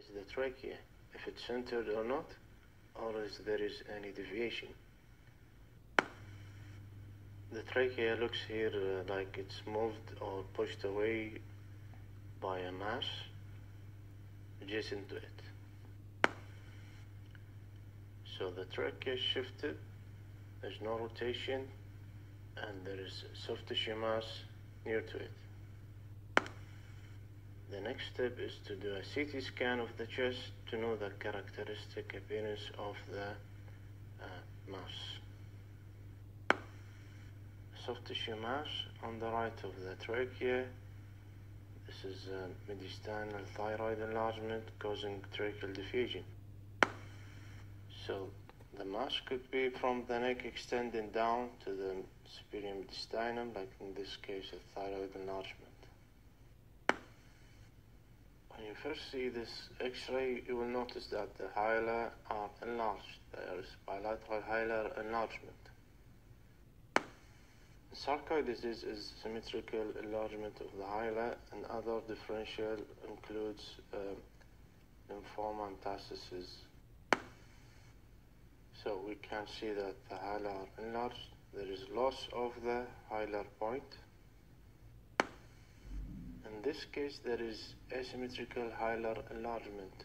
is the trachea, if it's centered or not, or if there is any deviation. The trachea looks here uh, like it's moved or pushed away by a mass adjacent to it. So the trachea is shifted, there's no rotation, and there is soft tissue mass near to it. The next step is to do a CT scan of the chest to know the characteristic appearance of the uh, mass. Soft tissue mass on the right of the trachea. This is a mediastinal thyroid enlargement causing tracheal diffusion. So the mass could be from the neck extending down to the superior mediastinum, like in this case a thyroid enlargement. When you first see this X-ray, you will notice that the hilea are enlarged. There is bilateral hilar enlargement. Sarcoid disease is symmetrical enlargement of the hilea, and other differential includes um, lymphoma metastasis. So we can see that the hilea are enlarged. There is loss of the hilar point. In this case, there is asymmetrical hilar enlargement.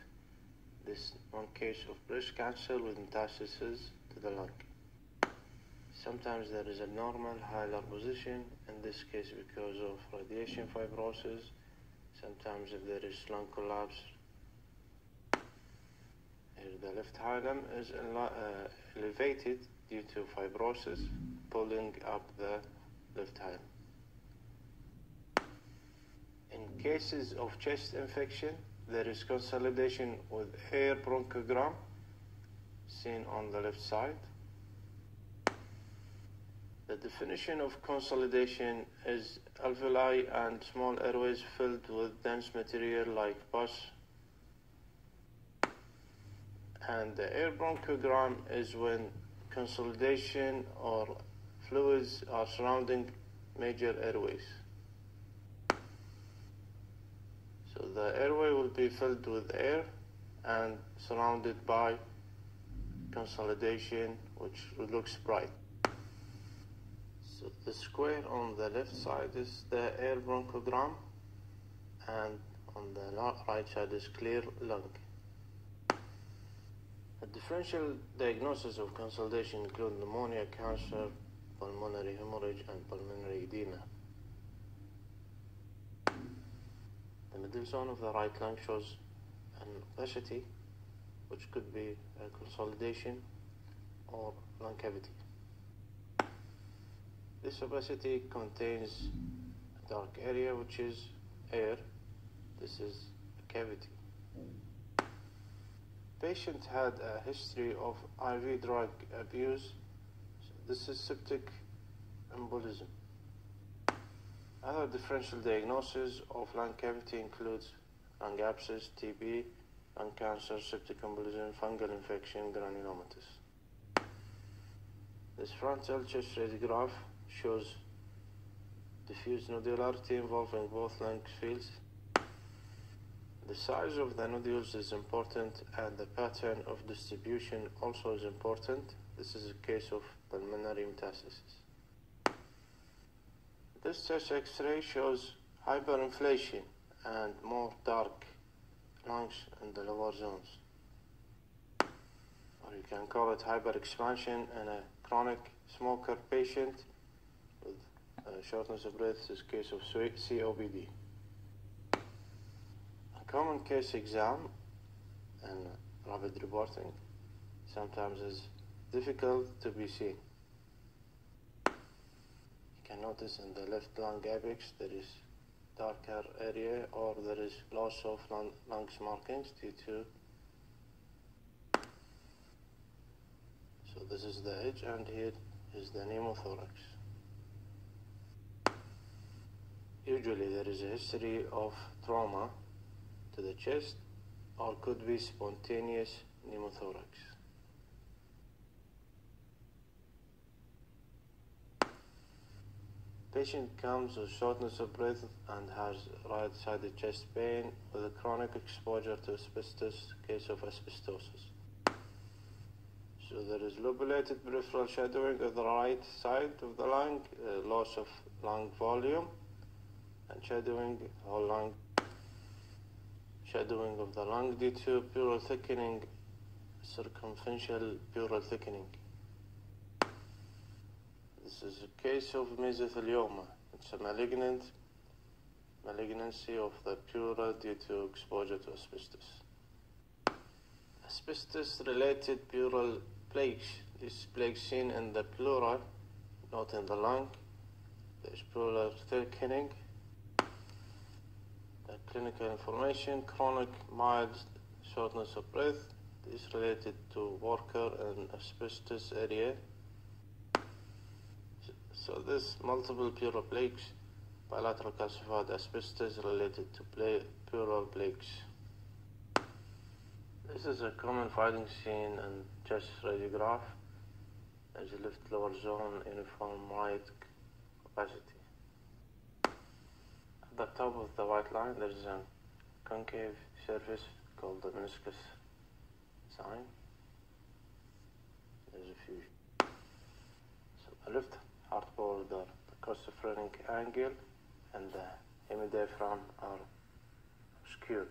This one case of breast cancer with metastasis to the lung. Sometimes there is a normal hilar position, in this case because of radiation fibrosis. Sometimes if there is lung collapse. Here the left hilum is uh, elevated due to fibrosis, pulling up the left hilum. In cases of chest infection, there is consolidation with air bronchogram seen on the left side. The definition of consolidation is alveoli and small airways filled with dense material like pus. And the air bronchogram is when consolidation or fluids are surrounding major airways. So the airway will be filled with air and surrounded by consolidation, which looks bright. So the square on the left side is the air bronchogram, and on the right side is clear lung. A differential diagnosis of consolidation include pneumonia, cancer, pulmonary hemorrhage, and pulmonary edema. The middle zone of the right lung shows an opacity, which could be a consolidation or lung cavity. This opacity contains a dark area, which is air. This is a cavity. Patient had a history of IV drug abuse. So this is septic embolism. Other differential diagnoses of lung cavity includes lung abscess, TB, lung cancer, septic embolism, fungal infection, granulomatous. This frontal chest radiograph shows diffuse nodularity involving both lung fields. The size of the nodules is important and the pattern of distribution also is important. This is a case of pulmonary metastasis. This chest X-ray shows hyperinflation and more dark lungs in the lower zones. Or you can call it hyperexpansion in a chronic smoker patient with uh, shortness of breath is case of COPD. A common case exam and rapid reporting sometimes is difficult to be seen can notice in the left lung apex there is darker area or there is loss of lung, markings due to so this is the edge and here is the pneumothorax usually there is a history of trauma to the chest or could be spontaneous pneumothorax Patient comes with shortness of breath and has right-sided chest pain with a chronic exposure to asbestos, case of asbestosis. So there is lobulated peripheral shadowing of the right side of the lung, uh, loss of lung volume, and shadowing whole lung, shadowing of the lung due to pleural thickening, circumferential pleural thickening. This is a case of mesothelioma. It's a malignant malignancy of the pleura due to exposure to asbestos. Asbestos-related pleural plaques. This plaque seen in the pleura, not in the lung. There's pleural thickening. The clinical information, chronic mild shortness of breath. This is related to worker in asbestos area. So this multiple pleural plaques, bilateral calcified asbestos related to pleural plaques. This is a common finding seen in chest radiograph. There's a left lower zone uniform white opacity. At the top of the white line there's a concave surface called the meniscus sign. There's a few. So the left heart border, the costophrenic angle and uh, the hemidiaphragm are skewed.